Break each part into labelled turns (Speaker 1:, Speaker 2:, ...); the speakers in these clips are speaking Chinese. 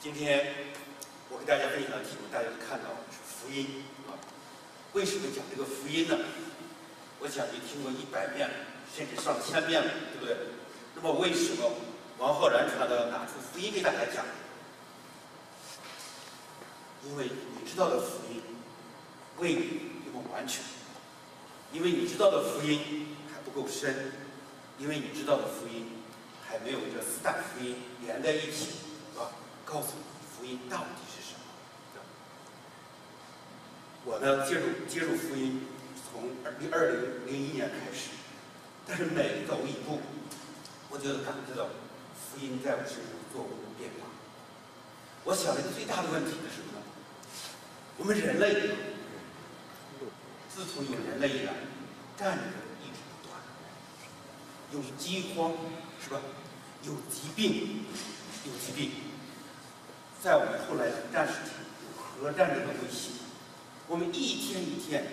Speaker 1: 今天我给大家分享的题目，大家都看到是福音啊。为什么讲这个福音呢？我想你听过一百遍，甚至上千遍了，对不对？那么为什么王浩然传道要拿出福音给大家讲？因为你知道的福音未必那么完全，因为你知道的福音还不够深，因为你知道的福音还没有这四大福音连在一起，告诉你福音到底是什么。我呢，接触接触福音从二零二零零一年开始，但是每走一步，我就感觉到福音在我身上做过变化。我想一个最大的问题是什么呢？我们人类自从有人类以来，战争一直不断，有饥荒是吧？有疾病，有疾病。在我们后来的战时期，核战争的威胁，我们一天一天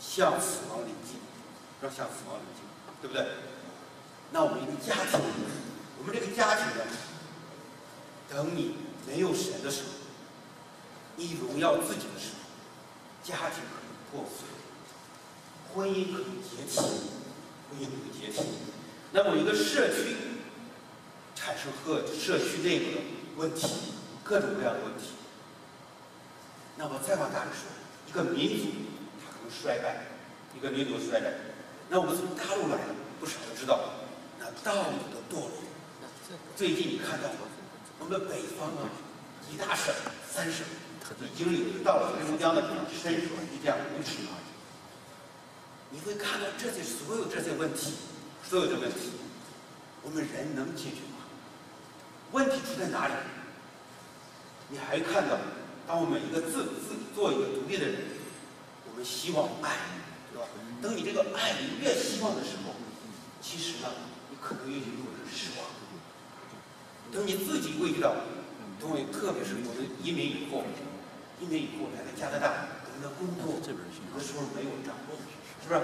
Speaker 1: 向死亡临近，要向死亡临近，对不对？那我们一个家庭，我们这个家庭呢，等你没有神的时候，你荣耀自己的时候，家庭可能破碎，婚姻可能解体，婚姻可能解体。那么一个社区产生和社区内部的问题。各种各样的问题。那么再往大里说，一个民族它可能衰败，一个民族衰败。那我们从大陆来的不少都知道，那道德的堕落。最近你看到吗？我们北方啊，几大省、三省已经有到了黑龙江的地方，深水一点五尺啊。你会看到这些所有这些问题，所有的问题，我们人能解决吗？问题出在哪里？你还看到，当我们一个自自己做一个独立的人，我们希望爱，对吧？等你这个爱你越希望的时候，其实呢，你可能有点失望。等你自己会遇到，等为特别是我们移民以后，移民以后来到加拿大，我们的工作有的时候没有掌握，是不是？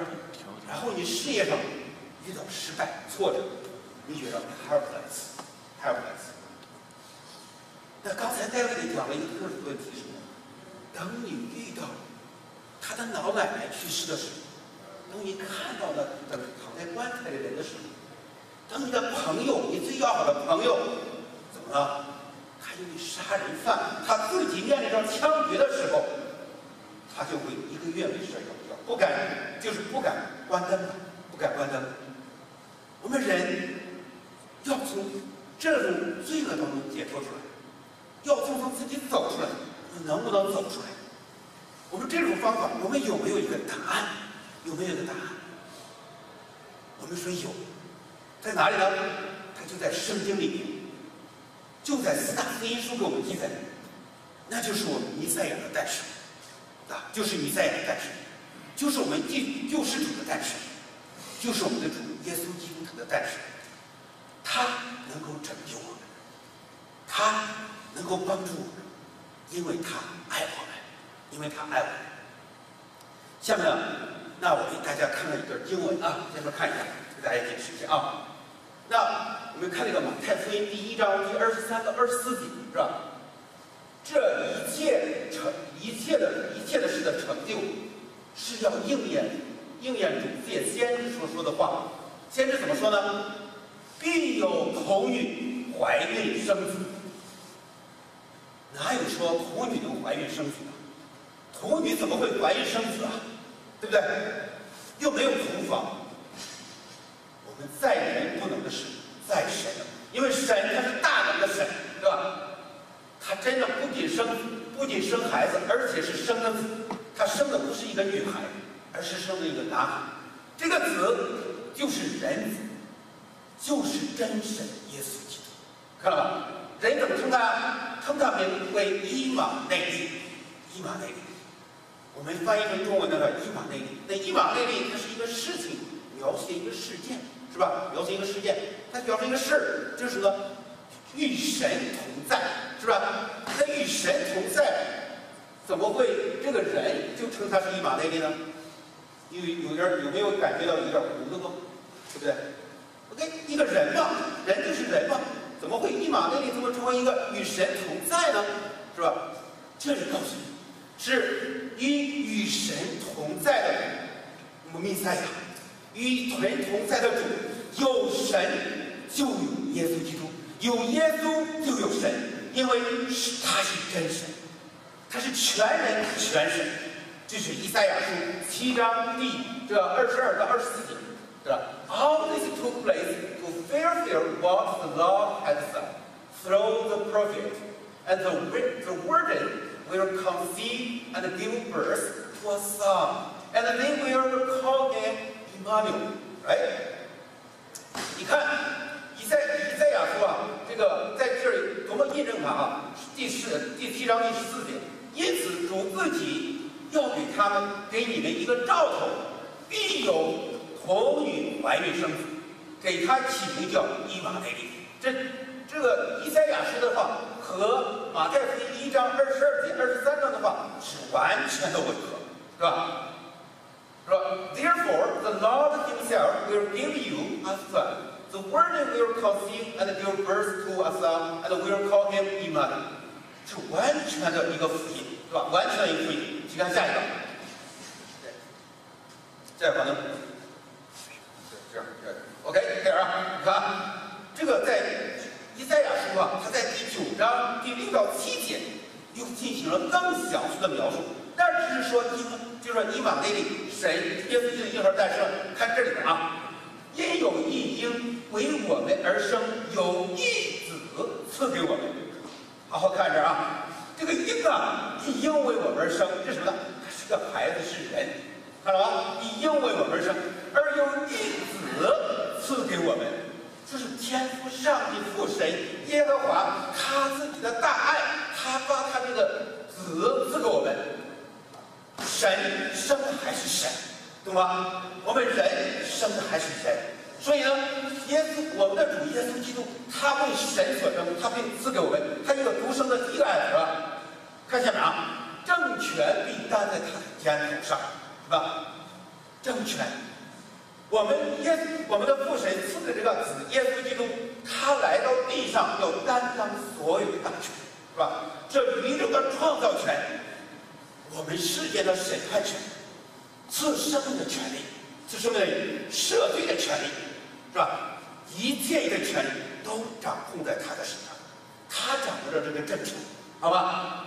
Speaker 1: 然后你事业上遇到失败、挫折，你觉得 helpless，helpless。那刚才戴维讲了一个特殊的问题什么？当你遇到他的老奶奶去世的时候，当你看到的等躺在棺材里人的时候，当你的朋友，你最要好的朋友怎么了？他因为杀人犯，他自己面临着枪决的时候，他就会一个月没事要不敢，就是不敢关灯，不敢关灯。我们人要从这种罪恶当中解脱出来。要从从自己走出来，你能不能走出来？我们这种方法，我们有没有一个答案？有没有一个答案？我们说有，在哪里呢？它就在圣经里面，就在四大福音书给我们记载，那就是我们弥赛亚的诞生，啊，就是弥赛亚的诞生，就是我们救救世主的诞生，就是我们的主耶稣基督他的诞生，他能够拯救，能够帮助我们，因为他爱我们，因为他爱我们。下面，那我给大家看看一段经文啊，先说看一下，给大家解释一下啊。那我们看那个马太福音第一章第二十三到二十四节，是吧？这一切成一切的一切的事的成就，是要应验应验主借先知所说的话。先知怎么说呢？必有童女怀孕生子。哪有说童女能怀孕生子的？童女怎么会怀孕生子啊？对不对？又没有同房。我们在人不能的是在神，因为神他是大能的神，对吧？他真的不仅生不仅生孩子，而且是生的子。他生的不是一个女孩，而是生了一个男孩。这个子就是人子，就是真神耶稣基督，看到吧？人怎么称他？称他名为伊玛内利。伊玛内利，我们翻译成中文的伊玛内利。那伊玛内利，它是一个事情，描写一个事件，是吧？描写一个事件，它表示一个事儿，就是说与神同在，是吧？那与神同在，怎么会这个人就称他是伊玛内利呢？有有点有没有感觉到有点糊涂？对不对？OK，一个人嘛，人就是人嘛。怎么会一马内利这么成为一个与神同在呢？是吧？这是告诉你，是与与神同在的我们弥赛亚，与神同在的主，有神就有耶稣基督，有耶稣就有神，因为是他是真神，他是全人全神。这是以赛亚书七章第这二十二到二十四节，对吧？All this took place to fulfill what the Lord had said through the prophet, and the the virgin will conceive and give birth to a son, and they will call him Emmanuel. Right？你看，以赛以赛亚书啊，这个在这里多么印证它啊？第四第七章第十四节，因此主自己。要给他们给你们一个兆头，必有 童女怀孕生子，给他起名叫伊玛内利。这这个以赛亚书的话和马太福音一章二十二节、二十三章的话是完全的吻合，是吧？是吧？Therefore, the Lord Himself will give you a son. The Virgin will conceive and give birth to a son, and will call him Emmanuel. 是完全的一个福音，是吧？完全的一个福音。请看下一个，这可能，这样这样，OK，这样啊，看这个在以赛亚书啊，它在第九章第六到七节又进行了更详细的描述。但只是说，你就是说，你往那里神耶稣基督婴儿诞生，看这里边啊，因有一婴为我们而生，有一子赐给我们。好好看着啊。这个婴啊，以婴为我们而生，这什么呢？他是个孩子，是人，看到吧？以婴为我们而生，而有一子赐给我们，这是天父上帝父神耶和华他自己的大爱，他把他这个子赐给我们。神生的还是神，懂吗？我们人生的还是人，所以呢，耶稣我们的主耶稣基督，他为神所生，他并赐给我们他一个独生的第一个爱子。看下面啊，政权必担在他的肩头上，是吧？政权，我们耶我们的父神赐的这个子耶稣基督，他来到地上要担当所有的大权，是吧？这宇宙的创造权，我们世界的审判权，自生的权利，自生的赦罪的权利，是吧？一切的权利都掌控在他的手上，他掌握着这个政权，好吧？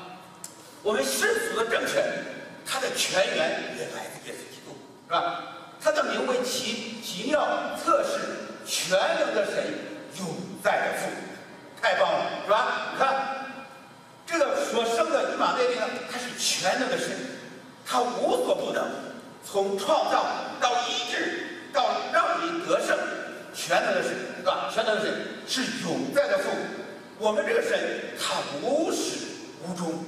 Speaker 1: 我们世俗的政权，它的泉源也来自耶稣基督，是吧？它的名为奇奇妙测试全能的神永在的父，太棒了，是吧？你看，这个所生的以马内利呢，他是全能的神，他无所不能，从创造到医治到让你得胜，全能的神，是吧？全能的神是永在的父，我们这个神他无始无终。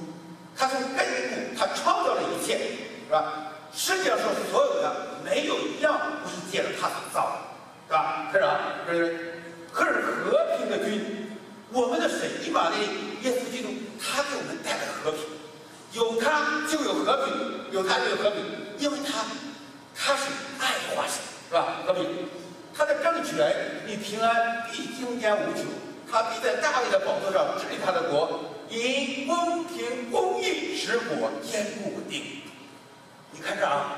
Speaker 1: 他从根部，他创造了一切，是吧？世界上所有的没有一样不是借着他所造的，是吧？是吧？是不是？可是和平的君，我们的神以马内耶稣基督，他给我们带来和平，有他就有和平，有他就有和平，因为他他是爱的化身，是吧？和平，他的政权与平安必经年无穷，他必在大卫的宝座上治理他的国。以公平公义使国坚固稳定。你看这啊，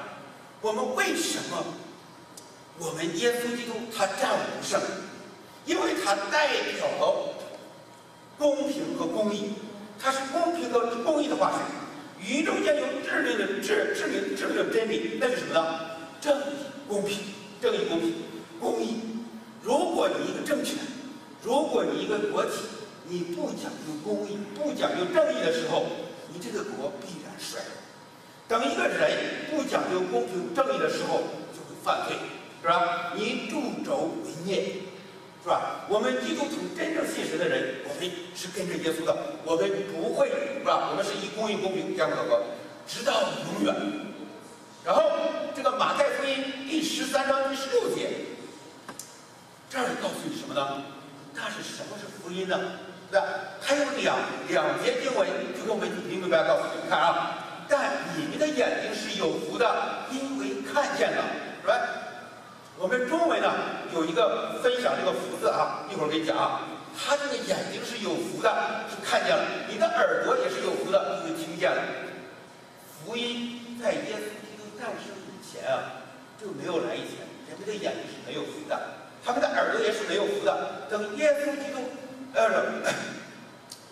Speaker 1: 我们为什么我们耶稣基督他战无不胜？因为他代表公平和公义，他是公平和公义的化身。宇宙间有致命的致致命致命的真理，那是什么呢？正义、公平、正义、公平、公义。如果你一个政权，如果你一个国体。你不讲究公义，不讲究正义的时候，你这个国必然衰落。等一个人不讲究公平正义的时候，就会犯罪，是吧？你助纣为虐，是吧？我们基督徒真正信神的人，我们是跟着耶稣的，我们不会，是吧？我们是以公义公平这样的，直到永远。然后这个马太福音第十三章第十六节，这儿告诉你什么呢？它是什么是福音呢？对吧？还有两两节经文，就跟我们明明白告诉你们看啊。但你们的眼睛是有福的，因为看见了，是吧？我们中文呢有一个分享这个福字啊，一会儿给你讲啊。他这个眼睛是有福的，是看见了；你的耳朵也是有福的，因为听见了。福音在耶稣基督诞生以前啊，就没有来以前，人们的眼睛是没有福的，他们的耳朵也是没有福的。等耶稣基督，呃，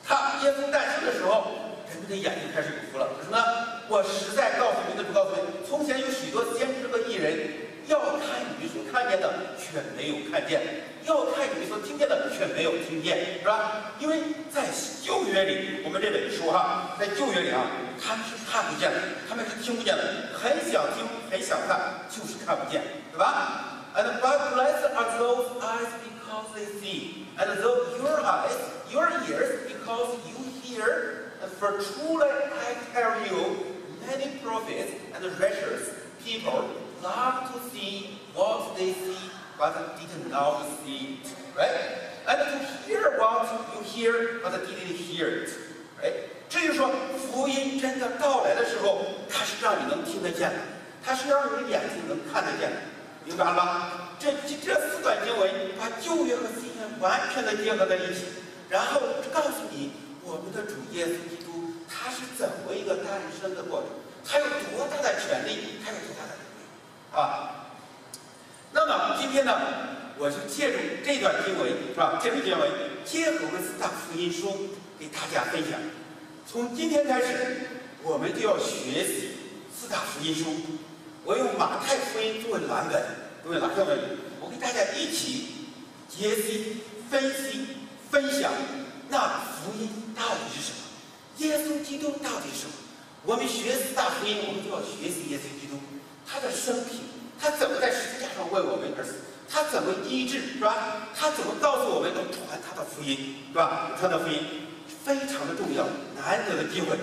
Speaker 1: 他耶稣诞生的时候。人们的眼睛开始有福了，什么？我实在告诉你们，主告诉你，从前有许多先知和艺人，要看你们所看见的，却没有看见；要看你们所听见的，却没有听见，是吧？因为在旧约里，我们这本书哈，在旧约里啊，他们是看不见的，他们是听不见的，很想听，很想看，就是看不见，对吧？And but blessed are those eyes because they see, and those your eyes, your ears because you hear. And for truly I tell you, many prophets and righteous people love to see what they see, but did not see it, right? And to hear what you hear, but didn't hear it, right? 这就是说，福音真的到来的时候，它是让你能听得见的，它是让你的眼睛能看得见的，明白了吧？这这这四段经文把旧约和新约完全的结合在一起，然后告诉你。我们的主耶稣 基督，他是怎么一个诞生的过程？他有多大的权利？他有多大的能力？啊？那么今天呢，我就借助这段经文，是吧？这段经文结合我们四大福音书，给大家分享。从今天开始，我们就要学习四大福音书。我用马太福音作为蓝本，作为蓝本，我给大家一起解析、分析、分享。那福音到底是什么？耶稣基督到底是什么？我们学四大福音，我们就要学习耶稣基督，他的生平，他怎么在十字架上为我们而死？他怎么医治，是吧？他怎么告诉我们传他的福音，是吧？传的福音非常的重要，难得的机会，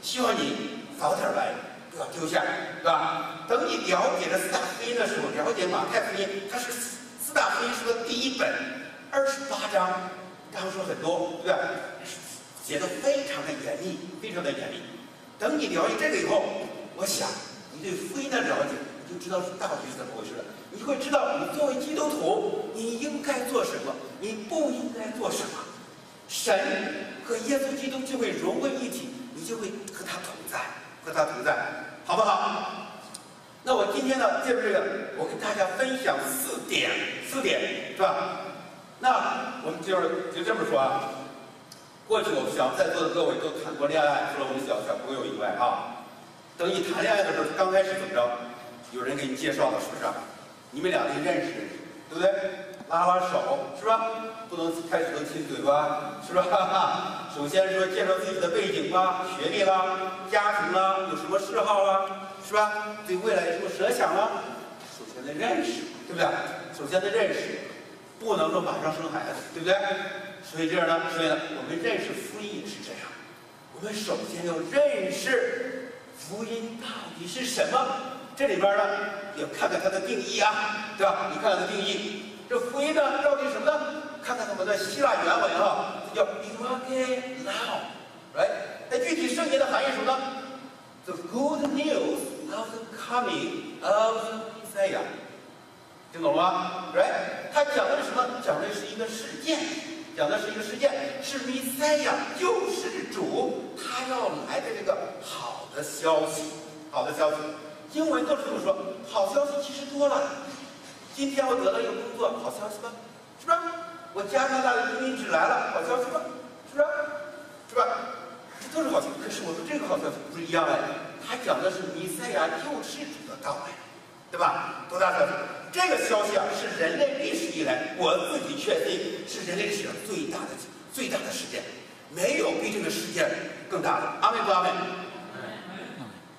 Speaker 1: 希望你早点来，不要丢下，是吧？等你了解了四大福音的时候，了解马太福音，它是四大福音书的第一本，二十八章。刚说很多，对吧？写的非常的严密，非常的严密。等你了解这个以后，我想你对福音的了解，你就知道是到底是怎么回事了。你会知道你作为基督徒，你应该做什么，你不应该做什么。神和耶稣基督就会融为一体，你就会和他同在，和他同在，好不好？那我今天呢，借着这个，我跟大家分享四点，四点，是吧？那我们就是就这么说啊，过去我想在座的各位都谈过恋爱，除了我们小小朋友以外啊，等你谈恋爱的时候，刚开始怎么着？有人给你介绍了，是不是？你们俩得认识认识，对不对？拉拉手，是吧？不能开始都亲嘴吧，是吧？首先说介绍自己的背景啦、学历啦、家庭啦、有什么嗜好啦，是吧？对未来有什么设想啦？首先得认识，对不对？首先得认识。不能说马上生孩子，对不对？所以这样呢，所以呢，我们认识福音也是这样。我们首先要认识福音到底是什么。这里边呢，要看看它的定义啊，对吧？你看看它定义，这福音呢到底什么呢？看看我们的希腊原文啊，叫 Evangelion，来，那具体圣经的含义什么呢？The good news of the coming of Messiah，。听懂了吗？Right？它讲的是什么？讲的是一个事件，讲的是一个事件，是弥赛亚救世主他要来的这个好的消息，好的消息。英文都是这么说，好消息其实多了。今天我得到一个工作，好消息吧？是吧？我加拿大的移民纸来了，好消息吧？是不是？是吧？这都是好消息。可是我说这个好消息不一样的，他讲的是弥赛亚救世主的到来。对吧？多大消息？这个消息啊，是人类历史以来，我自己确信是人类历史上最大的、最大的事件，没有比这个事件更大的。阿妹不阿妹？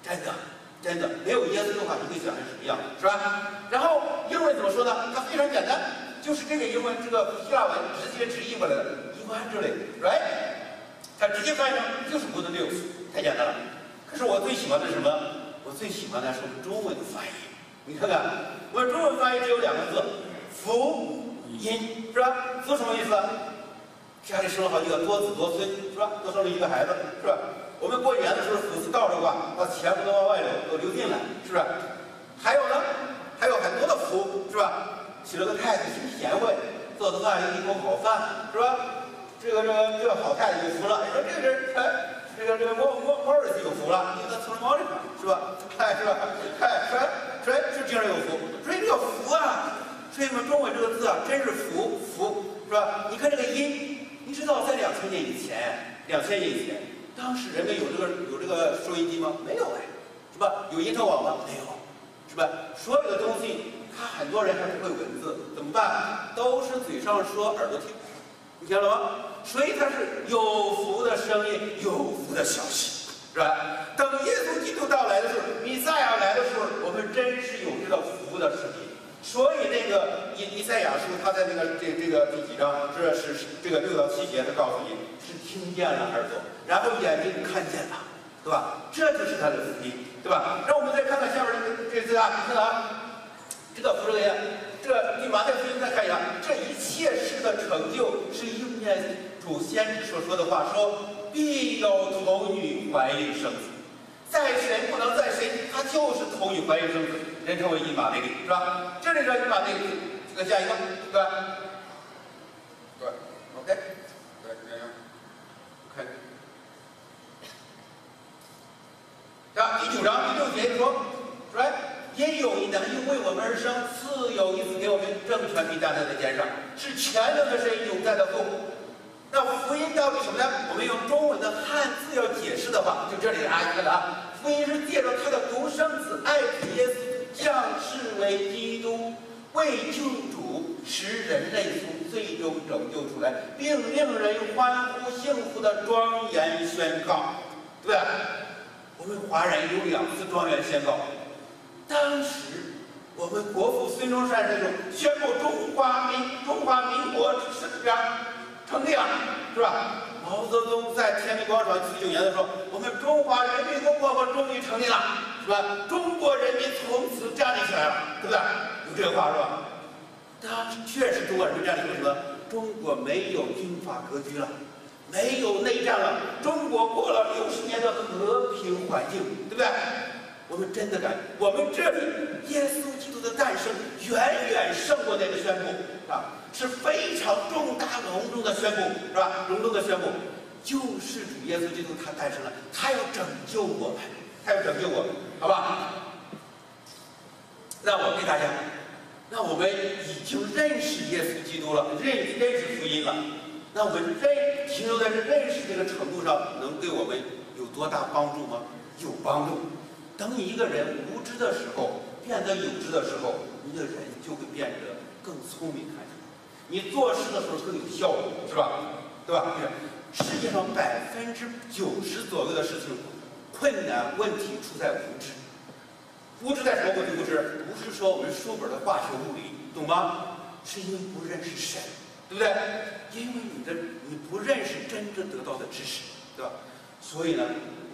Speaker 1: 真的，真的，没有耶稣的话，你会想成什么样？是吧？然后英文怎么说呢？它非常简单，就是这个英文这个希腊文直接直译过来的 e v a n g e l r i g h t 它直接翻译成就是 good news，太简单了。可是我最喜欢的是什么？我最喜欢的是我们中文的翻译。你看看，我们中文翻译只有两个字，福音是吧？福什么意思？家里生了好几个，多子多孙是吧？多生了一个孩子是吧？我们过年的时候，福字倒着挂，把钱不能往外流，都流进来，是不是？还有呢，还有很多的福是吧？娶了个太太，挺贤惠，做的饭有一口好饭是吧？这个这个这个好太太有福了，你说这个人哎。这个这个猫猫猫儿就有福了，你个从毛的是吧？哎，是吧？哎，说说就这样有福，所以这个福啊，所以我们中文这个字啊，真是福福，是吧？你看这个音，你知道在两千年以前，两千年以前，当时人们有这个有这个收音机吗？没有哎，是吧？有因特网吗？没有，是吧？所有的东西，他很多人还不会文字，怎么办？都是嘴上说，耳朵听。你听了吗？所以它是有福的声音，有福的消息，是吧？等耶稣基督到来的时候，弥赛亚来的时候，我们真是有这个福的声音。所以那个以以赛亚书，他在那个这这个第几章？这是这个六到七节，他告诉你是听见了耳朵，然后眼睛看见了，对吧？这就是他的福音，对吧？让我们再看看下面这个这字啊，你看啊，这个福这个这你马太福音再看一下，这一切事的成就是应验主先知所说的话，说必有童女怀孕生子，在谁不能在谁，他就是童女怀孕生子，人称为一马内利，是吧？这里说一马内利，这个下一个，对吧？对，OK，对，这样看。啊，第九章第六节说，来。因有一能因为我们而生，赐有一子给我们，政权必担在他的肩上，是全能的神永在的父。那福音到底什么呢？我们用中文的汉字要解释的话，就这里啊，你看啊，福音是借着他的独生子爱子耶稣降世为基督，为救主，使人类从最终拯救出来，并令人欢呼幸福的庄严宣告，对吧？我们华人有两次庄严宣告。当时，我们国父孙中山先生宣布中华民中华民国是这样成立了，是吧？毛泽东在天安门广场七九年的时候，我们中华人民共和国终于成立了，是吧？中国人民从此站立起来了，对不对？有这个话是吧？当时确实中国人民站立，起来了？中国没有军阀割据了，没有内战了，中国过了六十年的和平环境，对不对？我们真的感，我们这里耶稣基督的诞生远远胜过那个宣布，啊，是非常重大隆重的宣布，是吧？隆重的宣布，救世主耶稣基督他诞生了，他要拯救我们，他要拯救我们，好吧？那我给大家，那我们已经认识耶稣基督了，认认识福音了，那我们认停留在这认识这个程度上，能对我们有多大帮助吗？有帮助。等你一个人无知的时候变得有知的时候，你的人就会变得更聪明看起来。你做事的时候更有效率，是吧？对吧？世界上百分之九十左右的事情，困难问题出在无知。无知在什么问题？无知不是说我们书本的化学物理，懂吗？是因为不认识神，对不对？因为你的你不认识真正得到的知识，对吧？所以呢？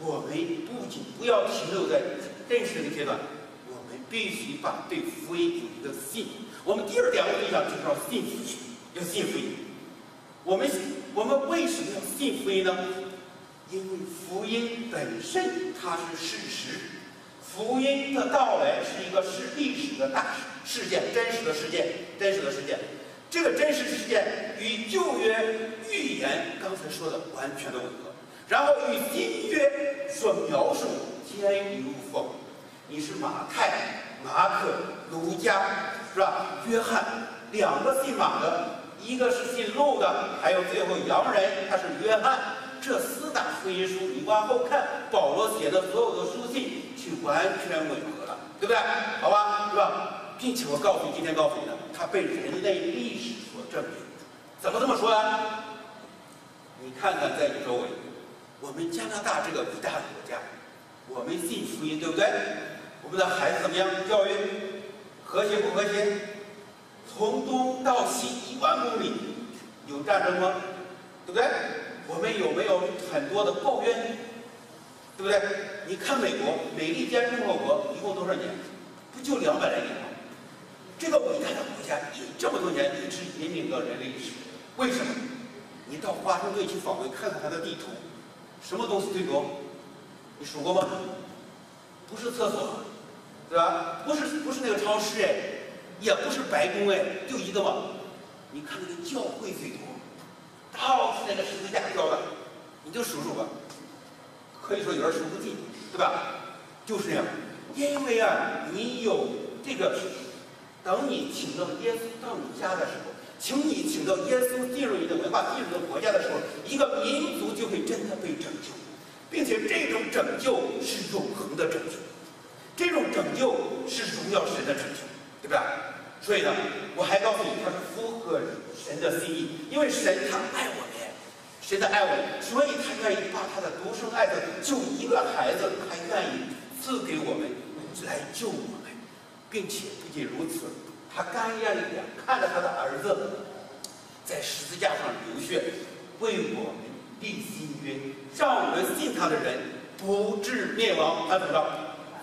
Speaker 1: 我们不仅不要停留在认识这个阶段，我们必须把对福音有一个信。我们第二点，我们讲就是要信福音，要信福音。我们我们为什么要信福音呢？因为福音本身它是事实，福音的到来是一个是历史的大事件，真实的事件，真实的事件。这个真实事件与旧约预言刚才说的完全的吻合。然后与新约所描述天衣无缝。你是马太、马可、卢加，是吧？约翰两个姓马的，一个是姓路的，还有最后洋人，他是约翰。这四大福音书你往后看，保罗写的所有的书信，去完全吻合了，对不对？好吧，是吧？并且我告诉你，今天告诉你的，它被人类历史所证明。怎么这么说呢？你看看在你周围。我们加拿大这个伟大的国家，我们信福音，对不对？我们的孩子怎么样？教育和谐不和谐？从东到西，战争吗？对不对？我们有没有很多的抱怨？对不对？你看美国，美利坚共和国一共多少年？不就两百来年吗？这个伟大的国家，一这么多年一直引领着人类历史，为什么？你到华盛顿去访问，看看它的地图。什么东西最多？你数过吗？不是厕所，对吧？不是不是那个超市哎，也不是白宫哎，就一个嘛。你看那个教会最多，到处那个十字架雕的，你就数数吧，可以说有点数不尽，对吧？就是这样，因为啊，你有这个，等你请到耶稣到你家的时候，请你请到耶稣进入你的文化、进入你的国家的时候，一个民族就会真的被拯救，并且这种拯救是永恒的拯救，这种拯救是荣耀神的拯救，对吧？所以呢，我还告诉你，他是符合神的心意，因为神他爱我们，神的爱我们，所以他愿意把他的独生爱子，就一个孩子，他愿意。赐给我们来救我们，并且不仅如此，他甘愿的看着他的儿子在十字架上流血，为我们立新约，让我们信他的人不至灭亡，他怎么着？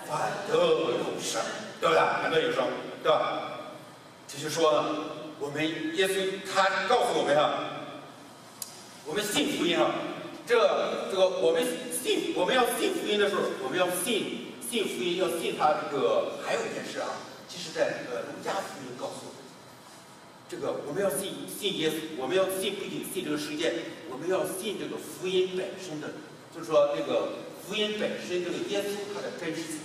Speaker 1: 反得永生，对不对？反得永生，对吧？这就说呢，我们耶稣他告诉我们啊，我们信福音啊，这这个我们信我们要信福音的时候，我们要信。信福音要信他这个，还有一件事啊，其实在这个儒家福音告诉我们，这个我们要信信耶稣，我们要信不仅信这个世界，我们要信这个福音本身的，就是说这个福音本身这个耶稣他的真实性。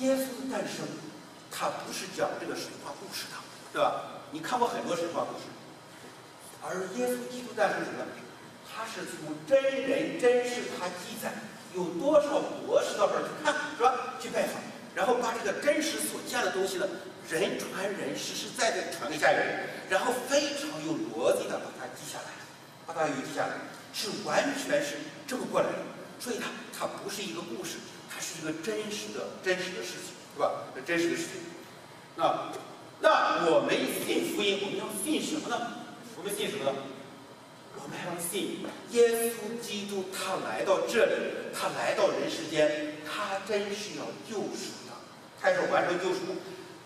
Speaker 1: 耶稣的诞生，他不是讲这个神话故事的，对吧？你看过很多神话故事，而耶稣基督诞生什么？他是从真人真事他记载。有多少博士到这儿去看，是吧？去拜访，然后把这个真实所见的东西呢，人传人，实实在在传给下人，然后非常有逻辑的把它记下来，把它有记下来，是完全是这么过来的。所以它它不是一个故事，它是一个真实的真实的事情，是吧？真实的事情。那那我们信福音，我们要信什么呢？我们信什么呢？我们还要信耶稣基督，他来到这里，他来到人世间，他真是要救赎的，他是完成救赎。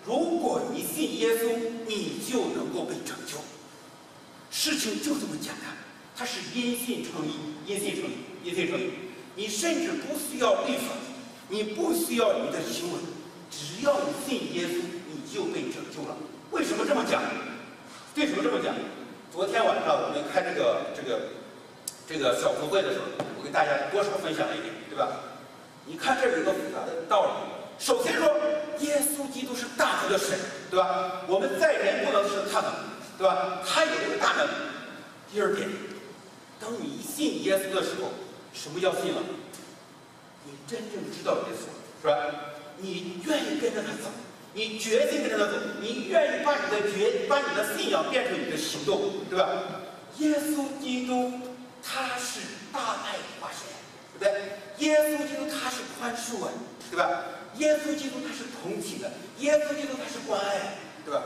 Speaker 1: 如果你信耶稣，你就能够被拯救。事情就这么简单，它是因信称义，因信称义，因信称义。你甚至不需要律法，你不需要你的行为，只要你信耶稣，就被拯救了。为什么这么讲？为什么这么讲？昨天晚上我们开这个这个这个小组会的时候，我给大家多少分享了一点，对吧？你看这有个复杂的道理。首先说，耶稣基督是大能的神，对吧？我们在人不能是他能，对吧？他有这个大能。第二点，当你信耶稣的时候，什么叫信了？你真正知道耶稣，是吧？你愿意跟着他走。你决心跟着他走，你愿意把你的决，把你的信仰变成你的行动，对吧？耶稣基督他是大爱化身，对不对？耶稣基督他是宽恕啊，对吧？耶稣基督他是同情的，耶稣基督他是关爱，对吧？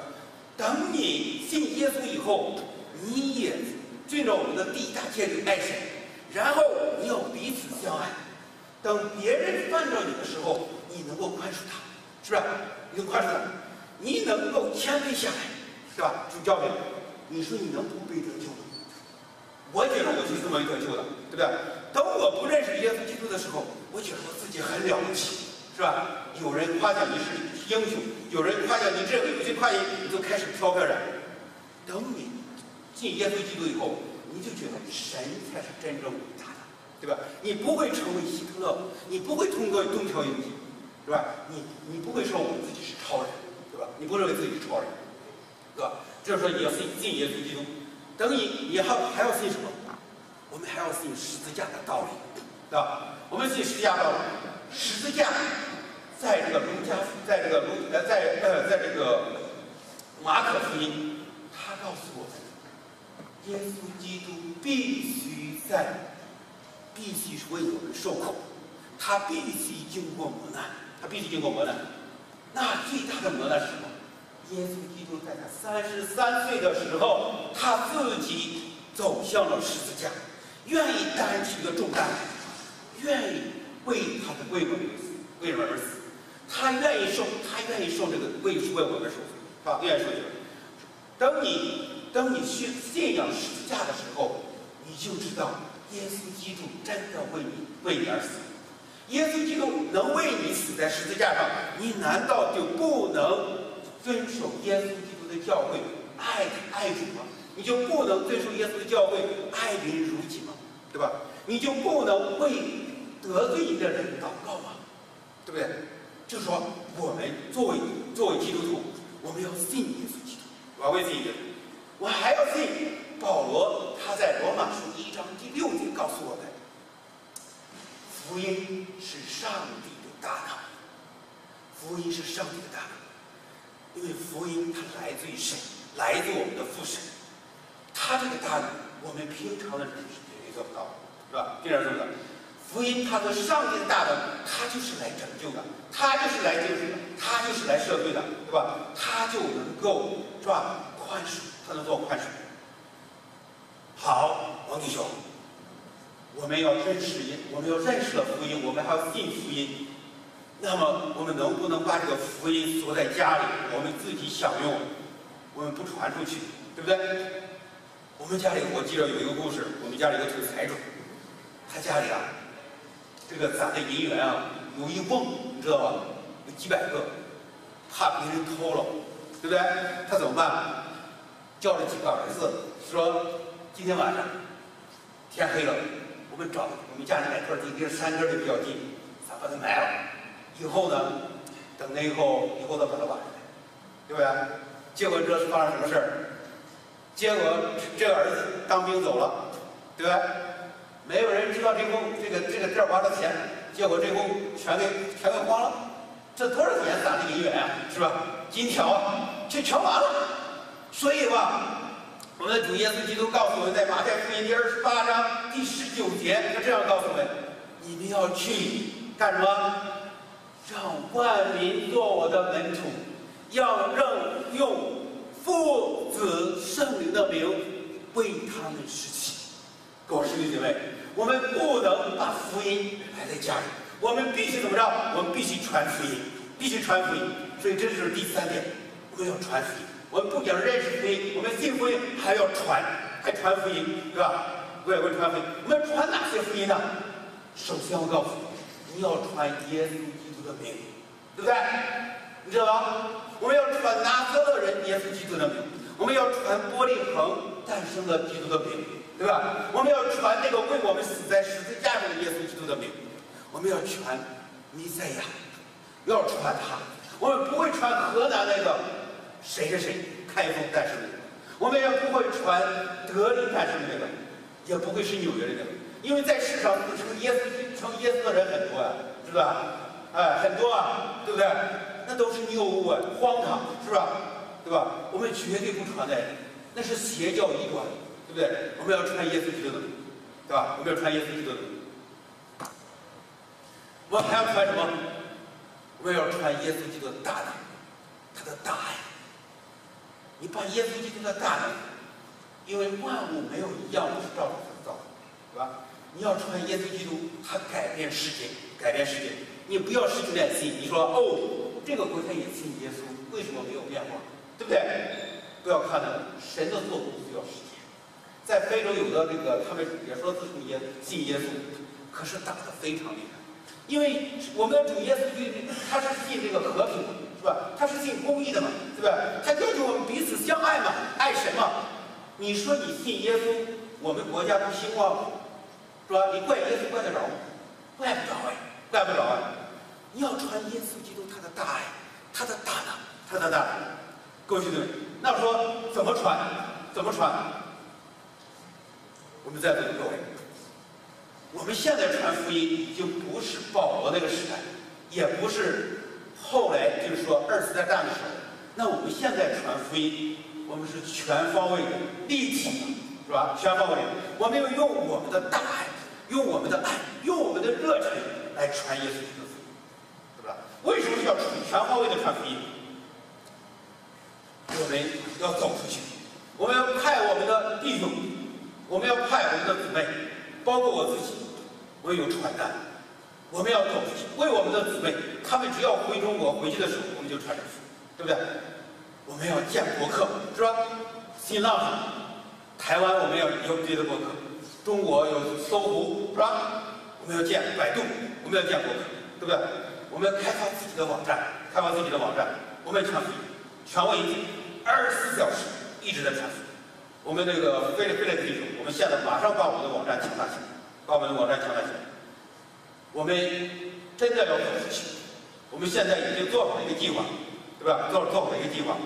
Speaker 1: 等你信耶稣以后，你也遵照我们的第一大戒律爱神，然后你要彼此相爱。等别人犯着你的时候，你能够宽恕他，是吧？你宽恕他，你能够谦卑下来，是吧？主教训，你说你能不被得救吗？我觉得我就是这么得救的，对不对？当我不认识耶稣基督的时候，我觉得我自己很了不起，是吧？有人夸奖你是英雄，有人夸奖你这个，有些夸你，你就开始飘飘然。等你进耶稣基督以后，你就觉得神才是真正伟大的，对吧？你不会成为希特勒，你不会通过东条英机。是吧？你你不会说我们自己是超人，对吧？你不认为自己是超人，对吧？就是说你要信信耶稣基督，等你你还还要信什么？我们还要信十字架的道理，对吧？我们信十字架道理，十字架在这个儒家，在这个儒呃在呃在这个马可福音，他告诉我们，耶稣基督必须在，必须是为我们受苦，他必须经过磨难。他必须经过磨难，那最大的磨难是什么？耶稣基督在他三十三岁的时候，他自己走向了十字架，愿意担起一个重担，愿意为他的为我而死，为人而死。他愿意受，他愿意受这个为为我们受罪，是吧？愿意受罪。等你等你去信仰十字架的时候，你就知道耶稣基督真的为你为你而死。耶稣基督能为你死在十字架上，你难道就不能遵守耶稣基督的教诲，爱爱主吗？你就不能遵守耶稣的教诲，爱邻如己吗？对吧？你就不能为得罪你的人祷告吗？对不对？就是说，我们作为作为基督徒，我们要信耶稣基督，我要信耶稣，我还要信保罗他在罗马书第一章第六节告诉我们，福音是上帝的大能，福音是上帝的大能，因为福音它来自于神，来自我们的父神，他这个大能，我们平常的人是绝对做不到，是吧？平常做不到。福音，它的上帝的大能，它就是来拯救的，它就是来救赎的，它就是来赦罪的，对吧？它就能够是吧？宽恕，它能做宽恕。好，王弟兄，我们要认识音，我们要认识了福音，我们还要信福音。那么，我们能不能把这个福音锁在家里，我们自己享用，我们不传出去，对不对？我们家里，我记得有一个故事，我们家里有个土财主，他家里啊。这个攒的银元啊，有一瓮，你知道吧？有几百个，怕别人偷了，对不对？他怎么办？叫了几个儿子，说今天晚上天黑了，找我们家里两块地，离山根儿就比较近，咱把它埋了。以后呢，等那以后，以后再把它挖出来，对不对？结果这是发生什么事儿？结果这儿子当兵走了，对不对？没有人知道这工这个这个地儿花了钱，结果这工全给全给花了，这多少年攒的银元啊，是吧？金条啊，就全完了。所以吧，我们的主耶稣基督告诉我们在马太福音第二十八章第十九节，他这样告诉我们：你们要去干什么？让万民做我的门徒，要让用父子圣灵的名为他们施洗。各位兄弟姐妹，我们不能把福音摆在家里，我们必须怎么着？我们必须传福音，必须传福音。所以这就是第三点，我们要传福音。我们不仅认识福音，我们信福音还要传，还传福音，对吧？我也会传福音。我们传哪些福音呢？首先我告诉你，你要传耶稣基督的名，对不对？你知道吧？我们要传拿撒勒人耶稣基督的名，我们要传玻璃恒诞生了基督的名。对吧？我们要传那个为我们死在十字架上的耶稣基督的名，我们要传弥赛亚，要传他。我们不会传河南那个谁谁谁开封诞生的，我们也不会传德林诞生的那个，也不会是纽约的那个，因为在世上成耶稣成耶稣的人很多啊，是吧？哎，很多啊，对不对？那都是谬误啊，荒唐，是吧？对吧？我们绝对不传的，那是邪教异端。对不对？我们要传耶稣基督的，对吧？我们要传耶稣基督的。我还要传什么？我们要传耶稣基督的大能，他的。你把耶稣基督的大能，因为万物没有一样不是照着他造的，对吧？你要出现耶稣基督，他改变世界，改变世界。你不要失去耐心，你说哦，这个国家也信耶稣，为什么没有变化？对不对？不要看了，神的做工需要时间。在非洲有的这个，他们也说自从耶信耶稣，可是打得非常厉害。因为我们的主耶稣基督，他是信这个和平的，是吧？他是信公义的嘛，对？他要求我们彼此相爱嘛，爱神嘛。你说你信耶稣，我们国家不兴旺，是吧？你怪耶稣怪得着吗？怪不着哎，怪不着啊！你要传耶稣基督他的大爱，他的大能，他的大。各位兄弟们，那说怎么传？怎么传？我们在座的各位，我们现在传福音已经不是保罗那个时代，也不是后来就是说二次大战的时候。那我们现在传福音，我们是全方位的、立体的，是吧？全方位的，我们要用我们的大爱，用我们的爱，用我们的热忱来传耶稣基督的福音，对吧？为什么要全方位的传福音？我们要走出去，我们要派我们的弟兄。我们要派我们的姊妹，包括我自己，我有传单，我们要走出去，为我们的姊妹，他们只要回中国回去的时候，我们就传福音，对不对？我们要建博客，是吧？新浪上，台湾我们要有别的博客，中国有搜狐，是吧？我们要建百度，我们要建博客，对不对？我们要开发自己的网站，开发自己的网站，我们传福音，全国一，二十四小时一直在传福音。我们这个飞利飞利技术，我们现在马上把我们的网站强大起来，把我们的网站强大起来。我们真的要做事情，我们现在已经做好了一个计划，对吧？做做好一个计划，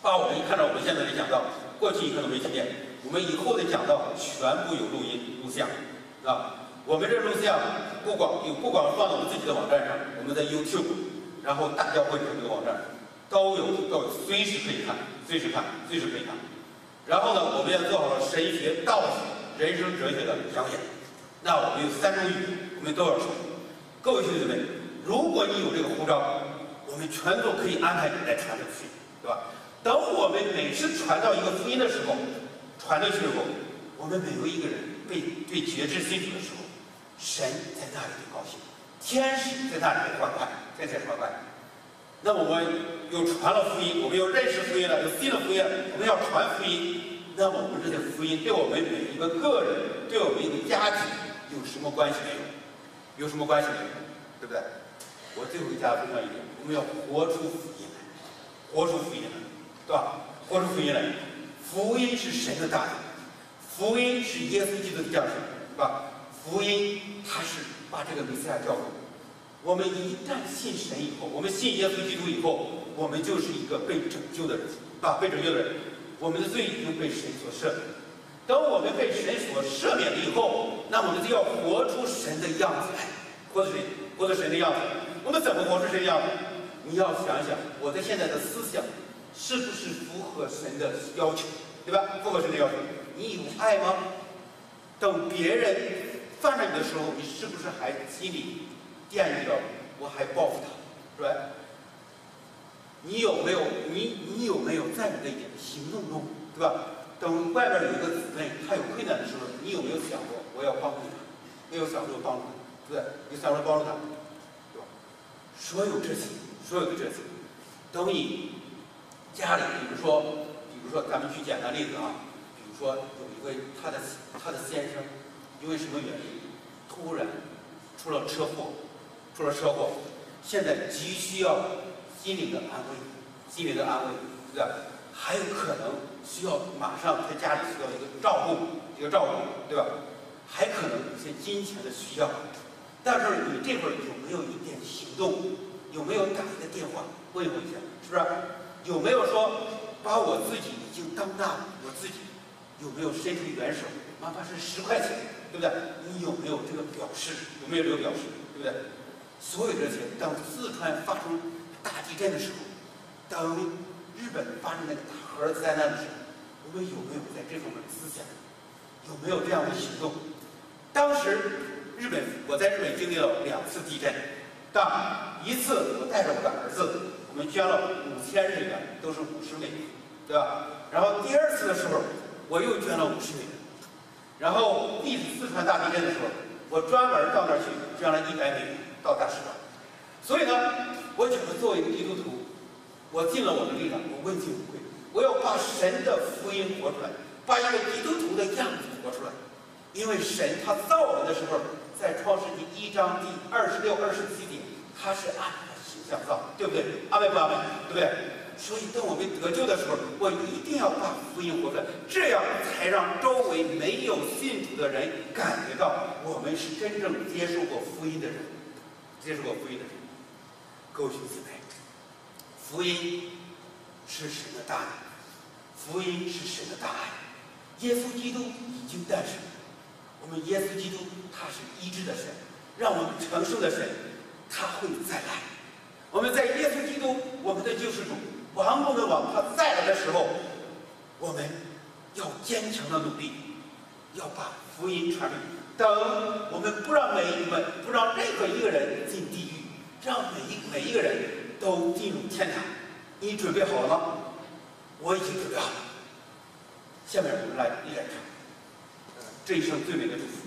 Speaker 1: 把我们看到我们现在的讲道，过去可能没听见，我们以后的讲道全部有录音录像，啊，我们这录像不光有不光放到我们自己的网站上，我们在 YouTube，然后大教会这个网站都有都，随时可以看，随时看，随时可以看。然后呢，我们要做好了神学、道学、人生哲学的讲演。那我们有三种语，我们都要说。各位兄弟们，如果你有这个护照，我们全都可以安排你来传出去，对吧？等我们每次传到一个福音的时候，传的时候，我们每有一个人被对觉知信主的时候，神在那里就高兴，天使在那里欢快，在这欢快。那我们又传了福音，我们又认识福音了，又信了福音，我们要传福音。那么我们这些福音对我们每一个个人，对我们一个家庭有什么关系没有？有什么关系没有？对不对？我最后加分享一点，我们要活出福音来，活出福音来，对吧？活出福音来，福音是神的大能，福音是耶稣基督的降生，是吧？福音它是把这个弥赛亚叫来我们一旦信神以后，我们信耶稣基督以后，我们就是一个被拯救的人，啊，被拯救的人。我们的罪已经被神所赦免。当我们被神所赦免了以后，那我们就要活出神的样子来，活出神？活出神的样子。我们怎么活出神的样子？你要想想，我的现在的思想是不是符合神的要求，对吧？符合神的要求。你有爱吗？等别人犯了你的时候，你是不是还心里？惦记着，我还报复他，是吧？你有没有你你有没有在你的行动中，对吧？等外边有一个姊妹，她有困难的时候，你有没有想过我要帮助她？没有想过帮助她，对不对？你想过帮助她，所有这些，所有的这些，等你家里，比如说，比如说，咱们举简单例子啊，比如说有一位他的他的先生，因为什么原因，突然出了车祸。出了车祸，现在急需要心灵的安慰，心灵的安慰，对吧？还有可能需要马上在家里需要一个照顾，一个照顾，对吧？还可能有些金钱的需要，但是你这会儿有没有一点行动？有没有打一个电话问候一下？是不是？有没有说把我自己已经当大了，我自己有没有伸出援手？哪怕是十块钱，对不对？你有没有这个表示？有没有这个表示？对不对？所有这些，当四川发生大地震的时候，当日本发生那个大核灾难的时候，我们有没有在这方面的思想？有没有这样的行动？当时日本，我在日本经历了两次地震，但一次我带着我的儿子，我们捐了五千日元，都是五十美元，对吧？然后第二次的时候，我又捐了五十美元，然后第四川大地震的时候，我专门到那儿去捐了一百美元。到大使馆，所以呢，我觉得作为一个基督徒，我尽了我的力量，我问心无愧，我要把神的福音活出来，把一个基督徒的样子活出来。因为神他造我们的时候，在创世纪一章第二十六、二十七节，他是按他的形象造，对不对？阿门不阿门？对不对？所以当我们得救的时候，我一定要把福音活出来，这样才让周围没有信主的人感觉到我们是真正接受过福音的人。接受过福音的人，各位兄弟妹，福音是神的大爱，福音是神的大爱。耶稣基督已经诞生，我们耶稣基督他是医治的神，让我们承受的神，他会再来。我们在耶稣基督，我们的救世主，王中的王，他再来的时候，我们要坚强的努力，要把福音传递。等我们不让每一们不让任何一个人进地狱，让每一每一个人都进入天堂。你准备好了吗？我已经准备好了。下面我们来一来唱，这一生最美的祝福。